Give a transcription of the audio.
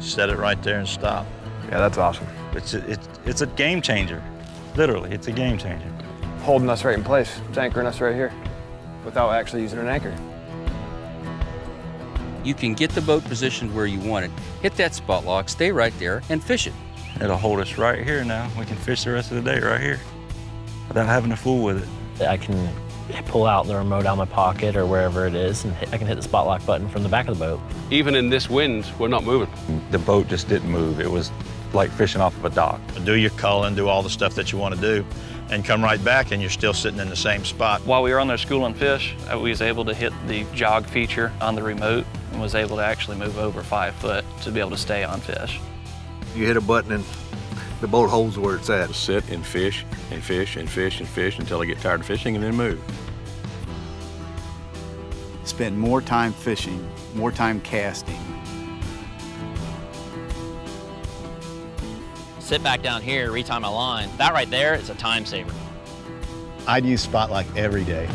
set it right there and stop. Yeah, that's awesome. It's a, it's, it's a game changer. Literally, it's a game changer. Holding us right in place. It's anchoring us right here without actually using an anchor. You can get the boat positioned where you want it, hit that spot lock, stay right there, and fish it. It'll hold us right here now. We can fish the rest of the day right here without having to fool with it. I can pull out the remote out of my pocket or wherever it is, and I can hit the spot lock button from the back of the boat. Even in this wind, we're not moving. The boat just didn't move. It was like fishing off of a dock. Do your culling, do all the stuff that you want to do, and come right back and you're still sitting in the same spot. While we were on there schooling fish, I was able to hit the jog feature on the remote and was able to actually move over five foot to be able to stay on fish. You hit a button and the boat holds where it's at. Sit and fish and fish and fish and fish until I get tired of fishing and then move. Spend more time fishing, more time casting. Sit back down here, retie my line. That right there is a time saver. I'd use Spot Lock every day.